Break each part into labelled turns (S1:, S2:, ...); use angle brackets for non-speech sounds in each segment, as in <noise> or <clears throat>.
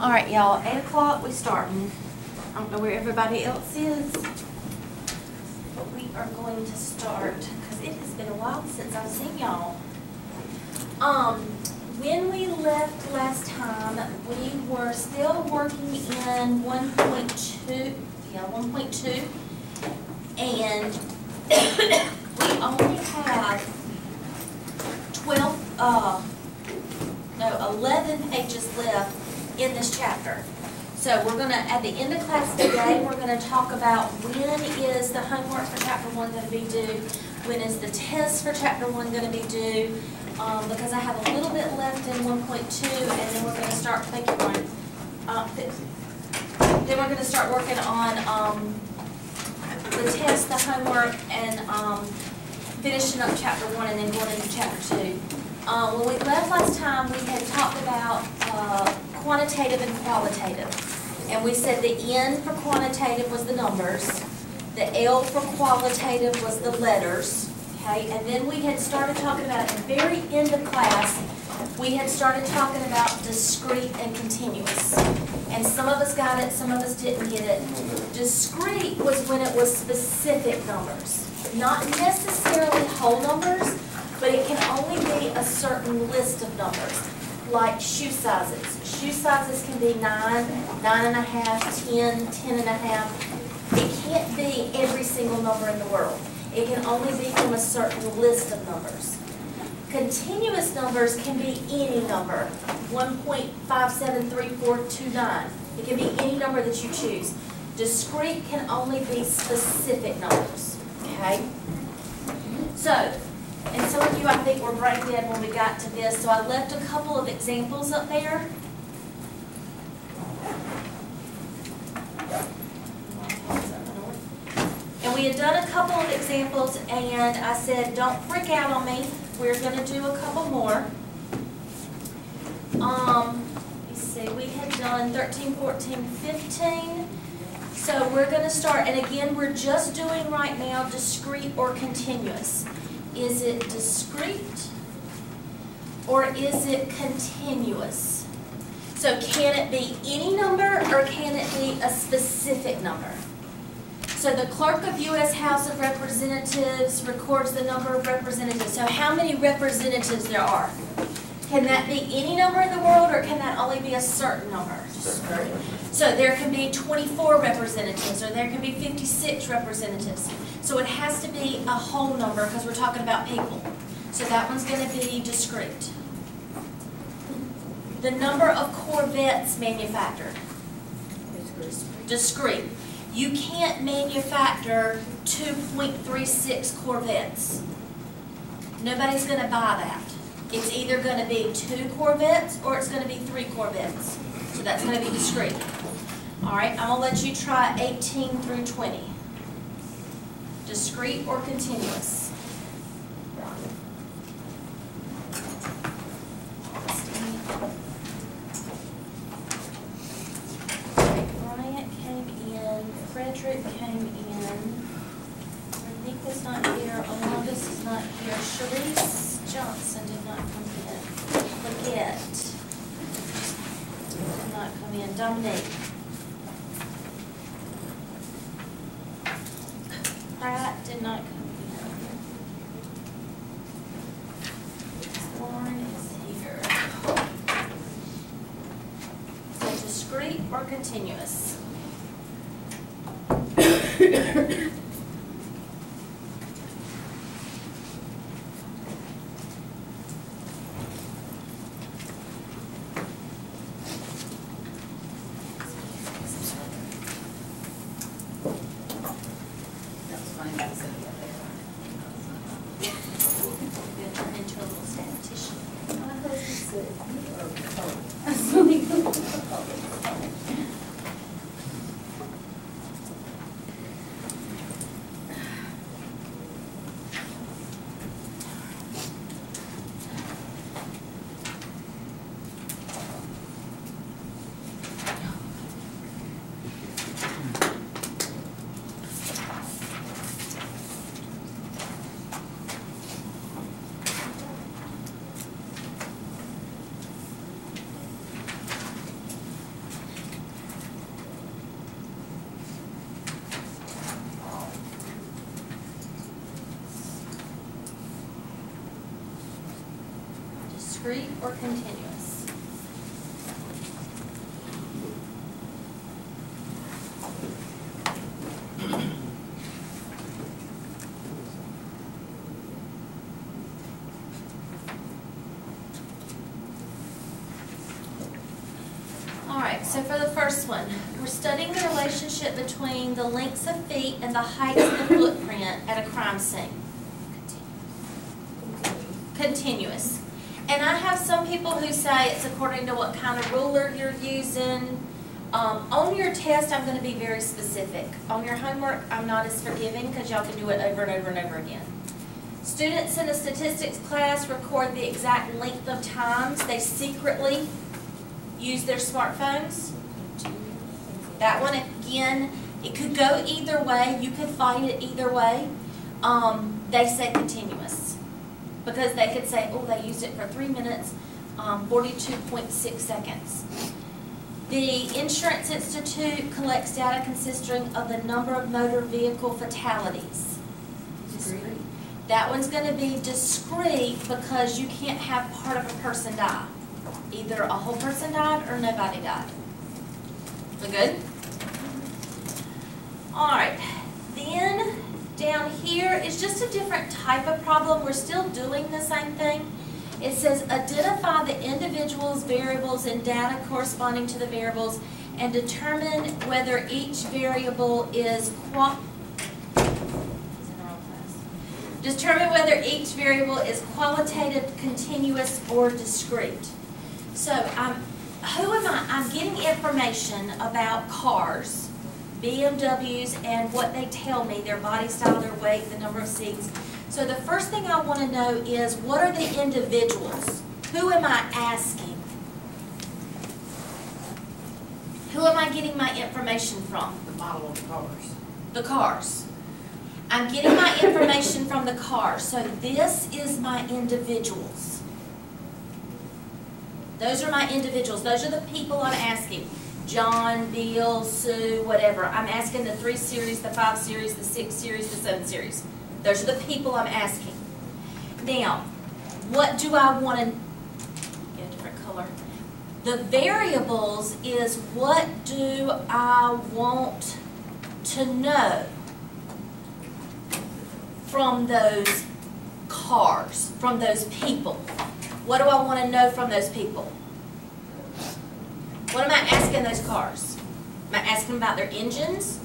S1: All right, y'all, eight o'clock, we starting. I don't know where everybody else is, but we are going to start, because it has been a while since I've seen y'all. Um, when we left last time, we were still working in one point two, yeah, one point two. And <coughs> we only had twelve, uh, no, eleven pages left in this chapter. So we're gonna, at the end of class today, we're gonna talk about when is the homework for chapter one gonna be due? When is the test for chapter one gonna be due? Um, because I have a little bit left in one point two, and then we're gonna start, thank you, Ryan. Uh, th- then we're gonna start working on, um, the test, the homework, and, um, finishing up chapter one and then going into chapter two. Uh, when we left last time, we had talked about, uh, quantitative and qualitative. And we said the N for quantitative was the numbers, the L for qualitative was the letters, okay? And then we had started talking about, at the very end of class, we had started talking about discrete and continuous. And some of us got it, some of us didn't get it. Discrete was when it was specific numbers, not necessarily whole numbers, but it can only be a certain list of numbers, like shoe sizes. Shoe sizes can be nine, nine and a half, ten, ten and a half. It can't be every single number in the world. It can only be from a certain list of numbers. Continuous numbers can be any number, one point five seven three four two nine. It can be any number that you choose. Discrete can only be specific numbers, okay? So, and some of you, I think, were brain dead when we got to this, so I left a couple of examples up there. And we had done a couple of examples, and I said, don't freak out on me, we're gonna do a couple more. Um, let's see, we had done 13, 14, 15. So we're gonna start, and again, we're just doing right now discrete or continuous. Is it discrete or is it continuous? So can it be any number or can it be a specific number? So the clerk of U.S. House of Representatives records the number of representatives. So how many representatives there are? Can that be any number in the world or can that only be a certain number? So there can be 24 representatives or there can be 56 representatives. So it has to be a whole number because we're talking about people. So that one's going to be discrete. The number of Corvettes manufactured. Discrete. You can't manufacture 2.36 Corvettes. Nobody's going to buy that. It's either going to be two Corvettes or it's going to be three Corvettes. So that's going to be discrete. All right, I'm going to let you try 18 through 20. Discrete or continuous? Bryant came in, Frederick came in, Renika's not here, Alonda's is not here, Sharice Johnson did not come in, Leggett did not come in, Dominique. Pratt did not come in. Lauren is here. So discrete or continuous?
S2: That's fine, that's it.
S1: Then turn into a little statistician.
S2: My husband said, you are cold.
S1: Or continuous? All right, so for the first one, we're studying the relationship between the lengths of feet and the heights of the footprint at a crime scene. Continuous. And I have some people who say it's according to what kind of ruler you're using. Um, on your test, I'm gonna be very specific. On your homework, I'm not as forgiving because y'all can do it over and over and over again. Students in a statistics class record the exact length of times they secretly use their smartphones. That one, again, it could go either way, you could find it either way. Um, they say continuous. Because they could say, oh, they used it for three minutes, um, forty-two point six seconds. The Insurance Institute collects data consisting of the number of motor vehicle fatalities. Discrete. That one's gonna be discrete because you can't have part of a person die. Either a whole person died or nobody died. We good? Alright, then down here is just a different type of problem. We're still doing the same thing. It says identify the individual's variables and data corresponding to the variables and determine whether each variable is Determine whether each variable is qualitative, continuous, or discrete. So, um, who am I? I'm getting information about cars, BMWs, and what they tell me, their body style, their weight, the number of seats. So the first thing I want to know is, what are the individuals? Who am I asking? Who am I getting my information from?
S2: The model of the cars.
S1: The cars. I'm getting my information from the cars, so this is my individuals. Those are my individuals, those are the people I'm asking. John, Bill, Sue, whatever. I'm asking the three series, the five series, the six series, the seven series. Those are the people I'm asking. Now, what do I want to, get a different color. The variables is what do I want to know from those cars, from those people? What do I want to know from those people? What am I asking those cars? Am I asking about their engines?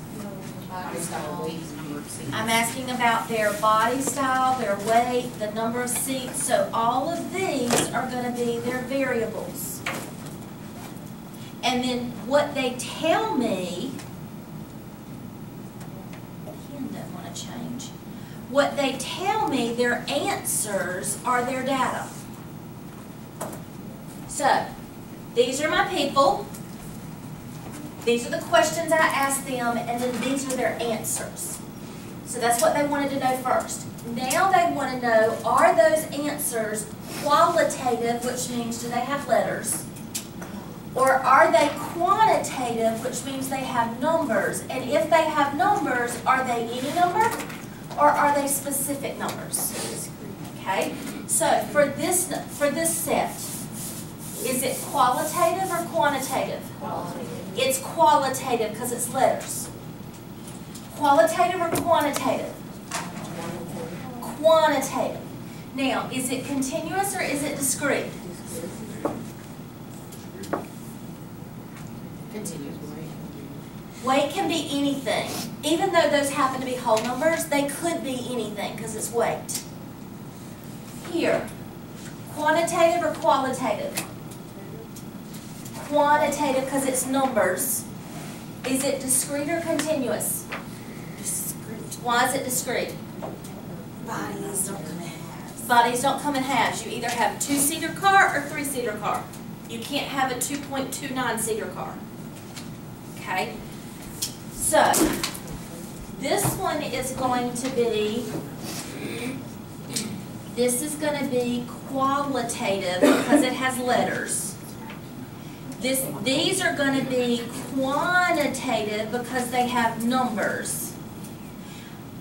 S1: I'm asking about their body style, their weight, the number of seats. So all of these are going to be their variables. And then what they tell me, pen doesn't want to change. What they tell me, their answers are their data. So, these are my people. These are the questions I asked them, and then these are their answers. So that's what they wanted to know first. Now they want to know, are those answers qualitative, which means do they have letters? Or are they quantitative, which means they have numbers? And if they have numbers, are they any number? Or are they specific numbers? Okay, so for this, for this set, is it qualitative or quantitative? Qualitative. It's qualitative because it's letters. Qualitative or quantitative? Quantitative. Now, is it continuous or is it discrete?
S2: Continuous weight.
S1: Weight can be anything. Even though those happen to be whole numbers, they could be anything because it's weight. Here, quantitative or qualitative? Quantitative because it's numbers. Is it discrete or continuous?
S2: Discrete.
S1: Why is it discrete?
S2: Bodies don't come in halves.
S1: Bodies don't come in halves. You either have a two-seater car or three-seater car. You can't have a two point two nine seater car. Okay? So, this one is going to be, this is gonna be qualitative because it has letters. This, these are gonna be quantitative because they have numbers.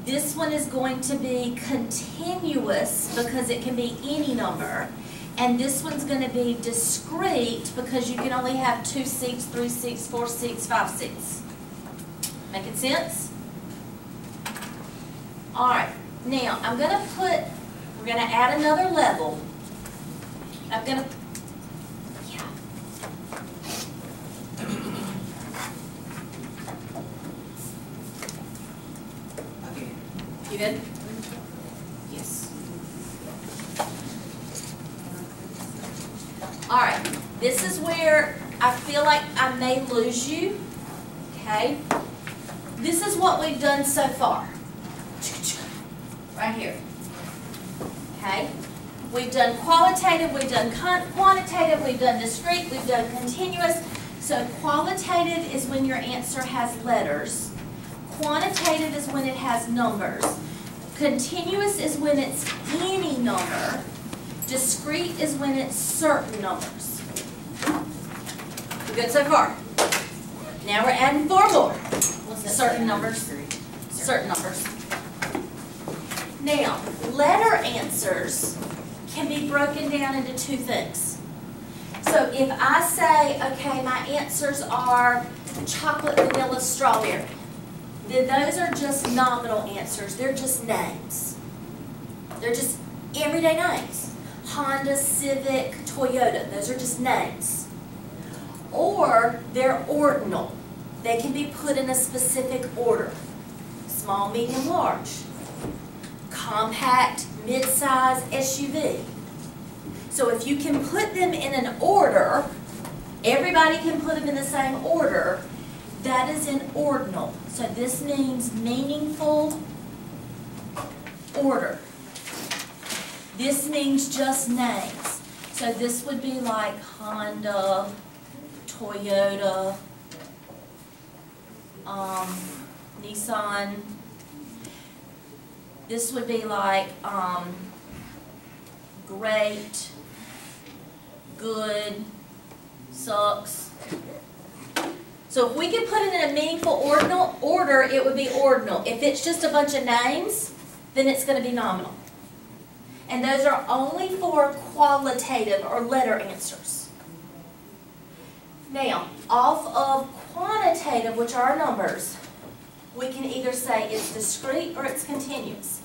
S1: This one is going to be continuous because it can be any number. And this one's gonna be discrete because you can only have two seats, three seats, four seats, five seats. Making sense? Alright, now, I'm gonna put, we're gonna add another level. I'm gonna, yeah.
S2: Okay.
S1: You good?
S2: Yes.
S1: Alright, this is where I feel like I may lose you, okay? This is what we've done so far. Right here. Okay? We've done qualitative, we've done quantitative, we've done discrete, we've done continuous. So qualitative is when your answer has letters. Quantitative is when it has numbers. Continuous is when it's any number. Discrete is when it's certain numbers. Good so far? Now we're adding four more. Certain numbers. Certain numbers. Now, letter answers can be broken down into two things. So if I say, okay, my answers are chocolate, vanilla, strawberry, then those are just nominal answers. They're just names. They're just everyday names. Honda, Civic, Toyota, those are just names. Or they're ordinal. They can be put in a specific order. Small, medium, large. Compact, mid-size, SUV. So if you can put them in an order, everybody can put them in the same order, that is an ordinal. So this means meaningful order. This means just names. So this would be like Honda, Toyota, um, Nissan. This would be like, um, great, good, sucks. So if we could put it in a meaningful ordinal order, it would be ordinal. If it's just a bunch of names, then it's gonna be nominal. And those are only for qualitative or letter answers. Now, off of quantitative, which are numbers, we can either say it's discrete or it's continuous.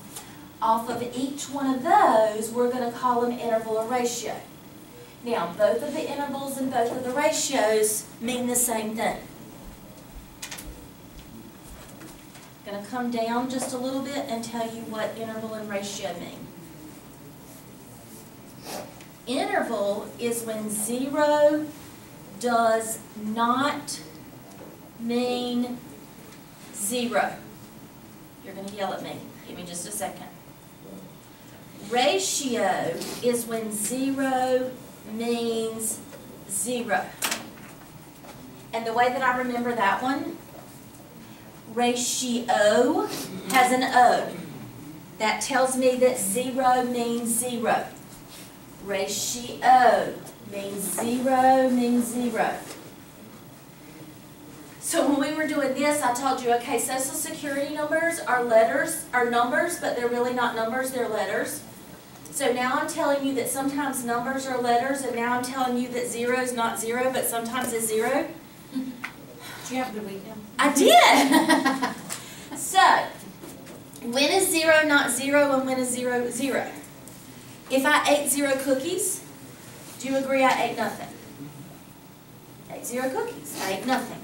S1: Off of each one of those, we're gonna call them interval or ratio. Now, both of the intervals and both of the ratios mean the same thing. Gonna come down just a little bit and tell you what interval and ratio mean. Interval is when zero does not mean zero. You're gonna yell at me. Give me just a second. Ratio is when zero means zero. And the way that I remember that one, ratio has an O. That tells me that zero means zero. Ratio means zero means zero. So when we were doing this, I told you, okay, social security numbers are letters, are numbers, but they're really not numbers, they're letters. So now I'm telling you that sometimes numbers are letters, and now I'm telling you that zero is not zero, but sometimes it's zero.
S2: Do you have a good weekend?
S1: I did. <laughs> so, when is zero not zero and when is zero zero? If I ate zero cookies, do you agree I ate nothing? Ate zero cookies, I ate nothing.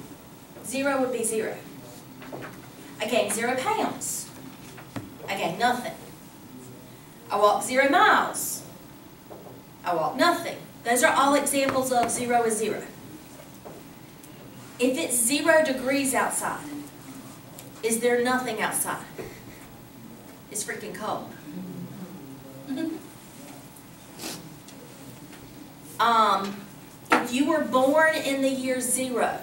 S1: Zero would be zero. I gained zero pounds. I gained nothing. I walked zero miles. I walked nothing. Those are all examples of zero is zero. If it's zero degrees outside, is there nothing outside? It's freaking cold. <laughs> Um, if you were born in the year zero,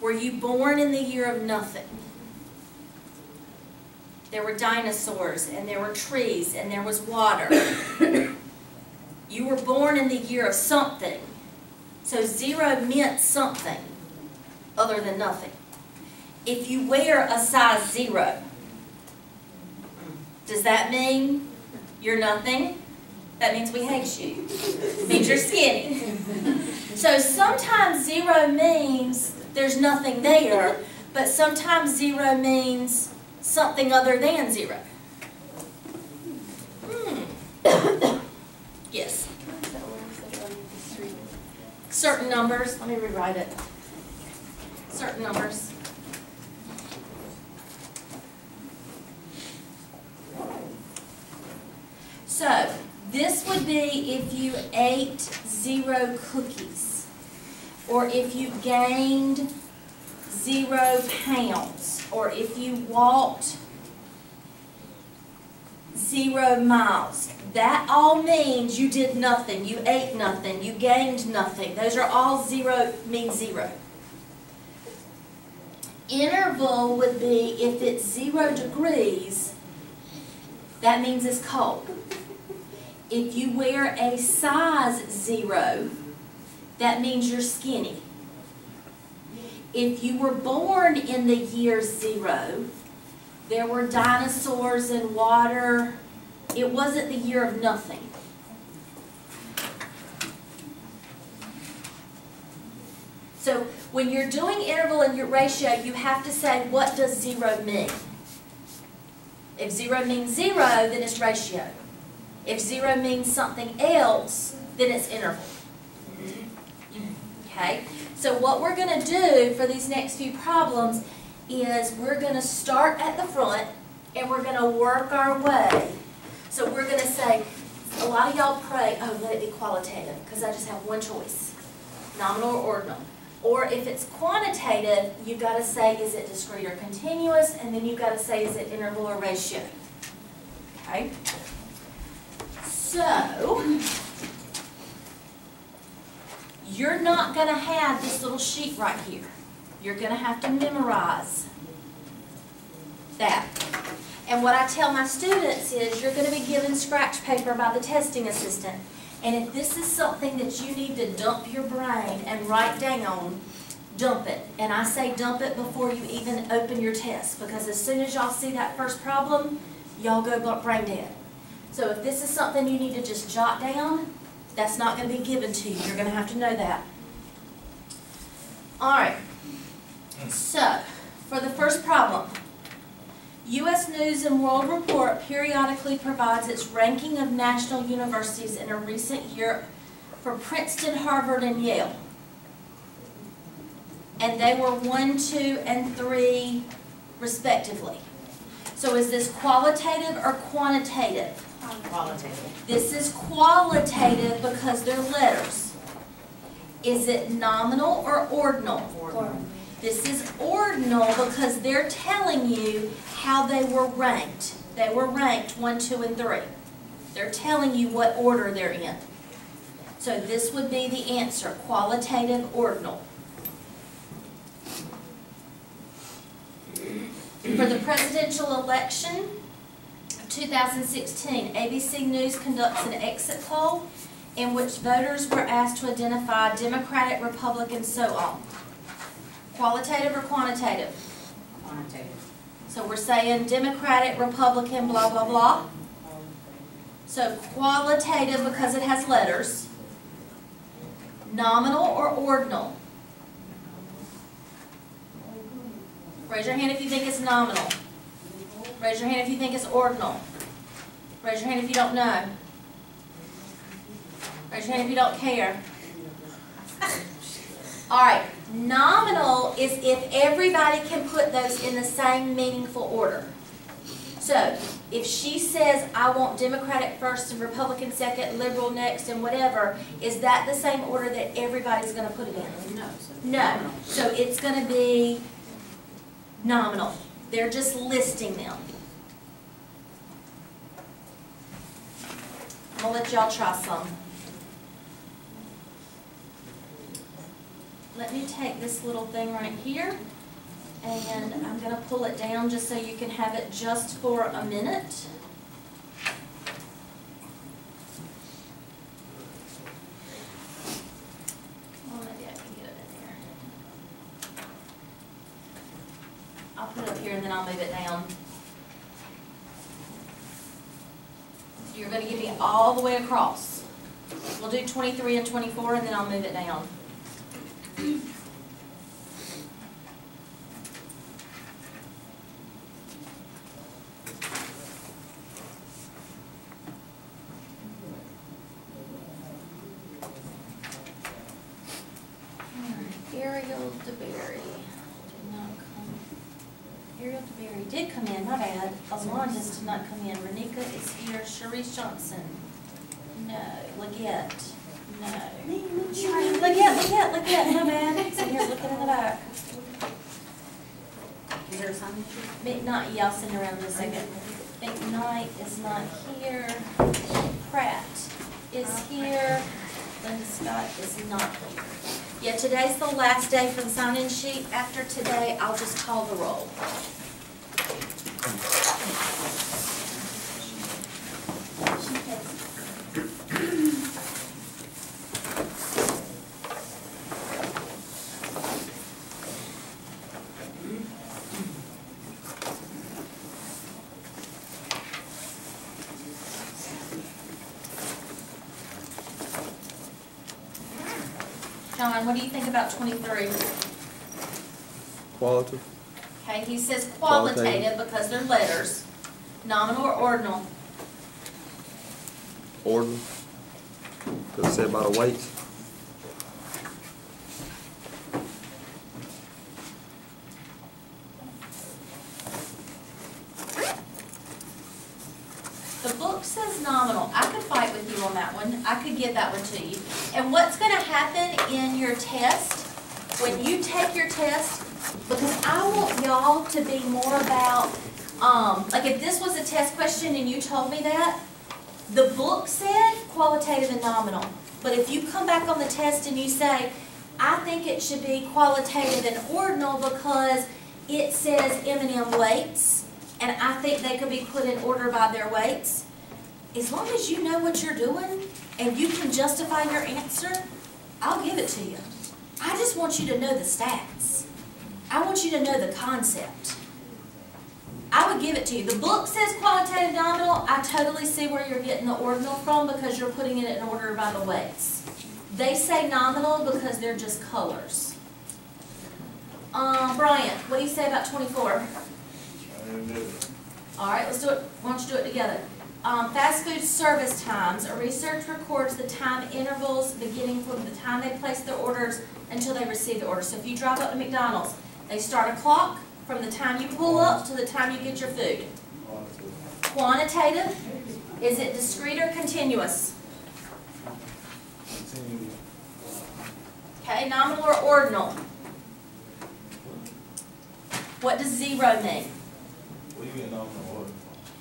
S1: were you born in the year of nothing? There were dinosaurs, and there were trees, and there was water. <coughs> you were born in the year of something. So zero meant something other than nothing. If you wear a size zero, does that mean you're nothing? That means we hate you. It means you're skinny. So sometimes zero means there's nothing there, but sometimes zero means something other than zero. Hmm. <coughs> Yes. Certain numbers, let me rewrite it. Certain numbers. So, this would be if you ate zero cookies, or if you gained zero pounds, or if you walked zero miles. That all means you did nothing, you ate nothing, you gained nothing. Those are all zero, mean zero. Interval would be if it's zero degrees, that means it's cold. If you wear a size zero, that means you're skinny. If you were born in the year zero, there were dinosaurs and water. It wasn't the year of nothing. So when you're doing interval and your ratio, you have to say, what does zero mean? If zero means zero, then it's ratio. If zero means something else, then it's interval. Okay? So what we're going to do for these next few problems is we're going to start at the front and we're going to work our way. So we're going to say, a lot of y'all pray, oh, let it be qualitative, because I just have one choice, nominal or ordinal. Or if it's quantitative, you've got to say, is it discrete or continuous? And then you've got to say, is it interval or ratio? Okay? So, you're not going to have this little sheet right here. You're going to have to memorize that. And what I tell my students is you're going to be given scratch paper by the testing assistant. And if this is something that you need to dump your brain and write down, dump it. And I say dump it before you even open your test because as soon as y'all see that first problem, y'all go brain dead. So if this is something you need to just jot down, that's not going to be given to you. You're going to have to know that. All right. So, for the first problem, U.S. News and World Report periodically provides its ranking of national universities in a recent year for Princeton, Harvard, and Yale. And they were 1, 2, and 3 respectively. So is this qualitative or quantitative?
S2: Qualitative.
S1: This is qualitative because they're letters. Is it nominal or ordinal?
S2: Ordinal.
S1: This is ordinal because they're telling you how they were ranked. They were ranked one, two, and three. They're telling you what order they're in. So this would be the answer, qualitative ordinal. For the presidential election 2016, ABC News conducts an exit poll in which voters were asked to identify Democratic, Republican, so on. Qualitative or quantitative?
S2: Quantitative.
S1: So we're saying Democratic, Republican, blah, blah, blah. So qualitative because it has letters. Nominal or ordinal? Raise your hand if you think it's nominal. Raise your hand if you think it's ordinal. Raise your hand if you don't know. Raise your hand if you don't care. <laughs> All right, nominal is if everybody can put those in the same meaningful order. So, if she says, I want Democratic first and Republican second, Liberal next, and whatever, is that the same order that everybody's gonna put it in?
S2: No.
S1: No, so it's gonna be nominal. They're just listing them. I'm gonna let y'all try some. Let me take this little thing right here, and I'm gonna pull it down just so you can have it just for a minute. Well, maybe I can get it in there. I'll put it up here and then I'll move it down. You're gonna give me all the way across. We'll do twenty-three and twenty-four, and then I'll move it down. Ariel DeBerry did not come. Ariel DeBerry did come in, my bad. Alonda's did not come in. Renika is here. Sharice Johnson. No. Leggett. No. Leggett, Leggett, Leggett, my bad. So here, looking in the back.
S2: Is there a sign sheet?
S1: McKnight, yeah, I'll send her around in a second. McKnight is not here. Pratt is here. Linda Scott is not here. Yeah, today's the last day for the sign-in sheet. After today, I'll just call the roll. John, what do you think about twenty-three?
S3: Qualitative,
S1: Okay, he says
S3: Qualitative.
S1: because they're letters, nominal or ordinal.
S3: ordinal. Does it say about a weights?
S1: The book I could fight with you on that one. I could give that one to you. And what's gonna happen in your test, when you take your test, because I want y'all to be more about, um, like if this was a test question and you told me that, the book said qualitative and nominal. But if you come back on the test and you say, I think it should be qualitative and ordinal because it says M and M weights, and I think they could be put in order by their weights. As long as you know what you're doing and you can justify your answer, I'll give it to you. I just want you to know the stats. I want you to know the concept. I would give it to you. The book says qualitative nominal. I totally see where you're getting the ordinal from because you're putting it in order by the weights. They say nominal because they're just colors. Um, Brian, what do you say about twenty-four? All right, let's do it, why don't you do it together? Um, fast food service times, a research records the time intervals beginning from the time they place their orders until they receive the order. So if you drive up to McDonald's, they start a clock from the time you pull up to the time you get your food. Quantitative, is it discrete or continuous? Okay, nominal or ordinal? What does zero mean?
S4: What do you get nominal order?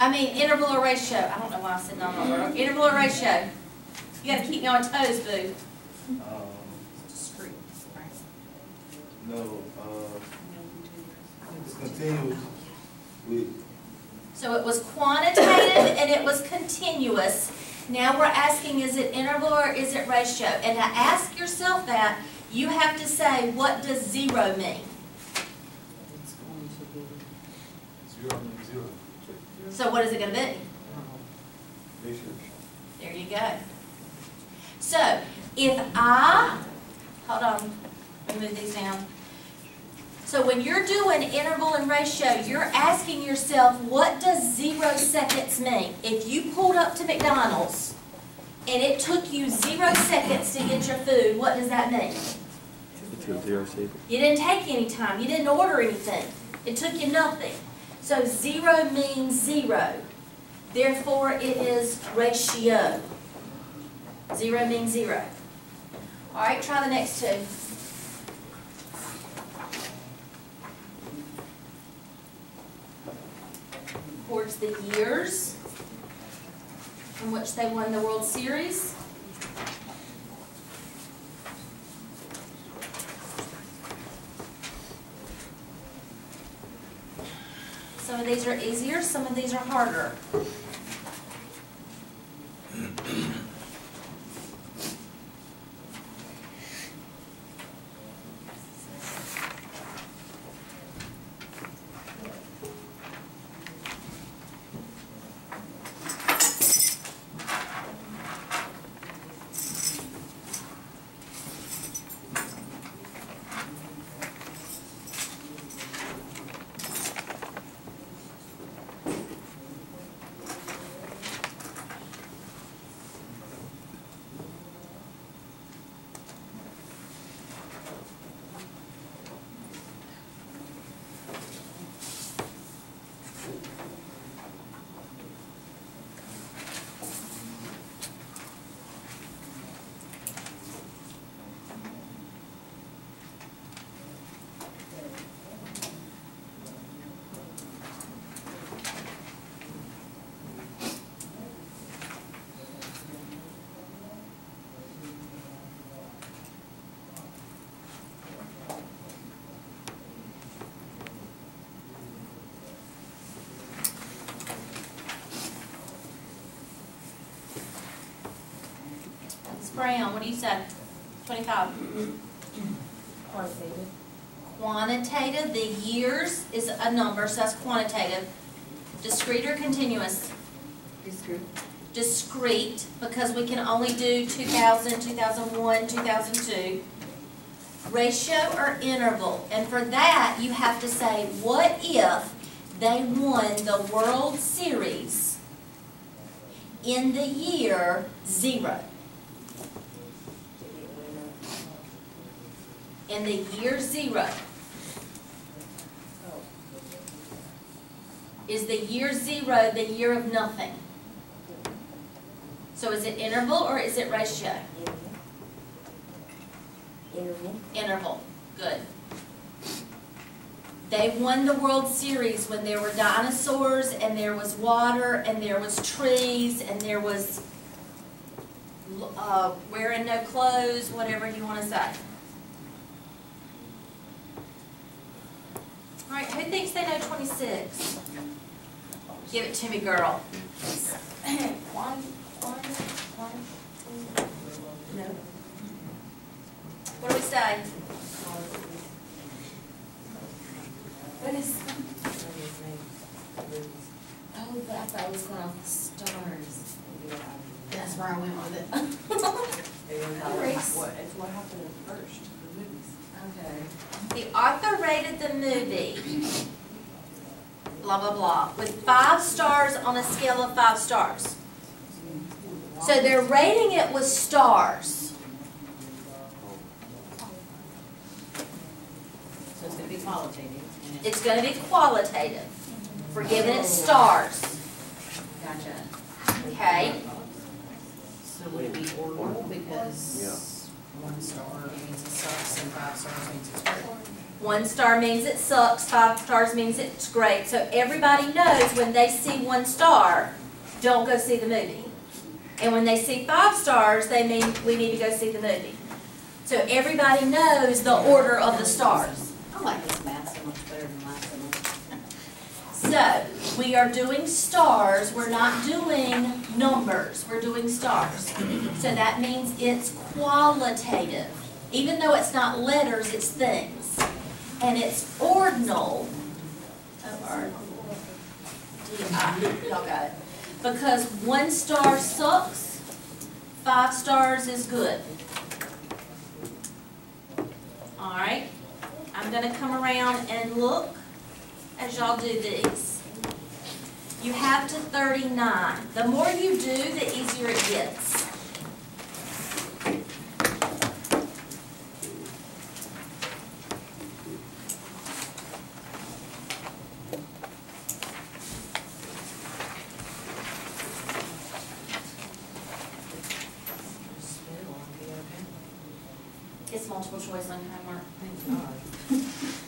S1: I mean, interval or ratio, I don't know why I said nominal or, interval or ratio. You gotta keep me on toes, boo.
S4: Um,
S2: Discrete, right?
S4: no, uh, it's continuous with,
S1: So it was quantitative <coughs> and it was continuous. Now we're asking, is it interval or is it ratio? And to ask yourself that, you have to say, what does zero mean?
S2: It's going to be,
S4: zero means zero.
S1: So what is it gonna be?
S4: Research.
S1: There you go. So, if I, hold on, let me move these down. So when you're doing interval and ratio, you're asking yourself, what does zero seconds mean? If you pulled up to McDonald's and it took you zero seconds to get your food, what does that mean?
S3: It's a zero second.
S1: You didn't take any time, you didn't order anything, it took you nothing. So zero means zero, therefore it is ratio. Zero means zero. All right, try the next two. Towards the years in which they won the World Series. Some of these are easier, some of these are harder. Brown, what do you say? Twenty-five.
S2: Quantitative.
S1: Quantitative, the years is a number, so that's quantitative. Discrete or continuous?
S2: Discrete.
S1: Discrete, because we can only do 2000, 2001, 2002. Ratio or interval, and for that, you have to say, what if they won the World Series in the year zero? In the year zero. Is the year zero the year of nothing? So is it interval or is it ratio?
S2: Interval.
S1: Interval, good. They won the World Series when there were dinosaurs and there was water and there was trees and there was uh, wearing no clothes, whatever you want to say. All right, who thinks they know twenty-six? Give it to me, girl. <clears throat>
S2: One, one, one, no.
S1: What do we say?
S2: What is? Oh, but I thought it was going off the stars. That's where I went with it. <laughs>
S5: What, it's what happened at first, the movies.
S2: Okay.
S1: The author rated the movie, blah, blah, blah, with five stars on a scale of five stars. So they're rating it with stars.
S2: So it's gonna be qualitative and it's,
S1: It's gonna be qualitative. We're giving it stars,
S2: gotcha.
S1: okay?
S2: So would it be ordinal because one star means it sucks and five stars means it's great?
S1: One star means it sucks, five stars means it's great. So everybody knows when they see one star, don't go see the movie. And when they see five stars, they mean we need to go see the movie. So everybody knows the order of the stars.
S2: I like this math so much better than last one.
S1: So we are doing stars, we're not doing numbers, we're doing stars. So that means it's qualitative. Even though it's not letters, it's things. And it's ordinal. O-R-D-I, y'all got it. Because one star sucks, five stars is good. All right, I'm gonna come around and look as y'all do these. You have to thirty-nine. The more you do, the easier it gets.
S2: Spit will be okay.
S1: It's multiple choice on homework.
S2: Thank God. <laughs>